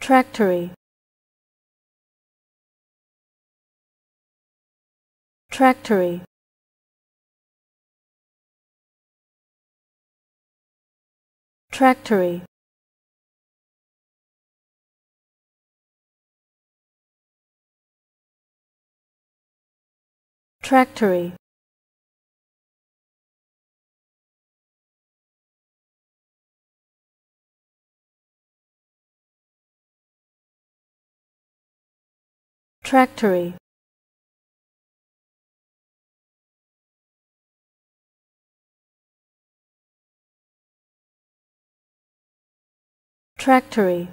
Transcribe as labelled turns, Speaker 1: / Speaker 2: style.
Speaker 1: Tractory. Tractory. Tractory. Tractory Tractory Tractory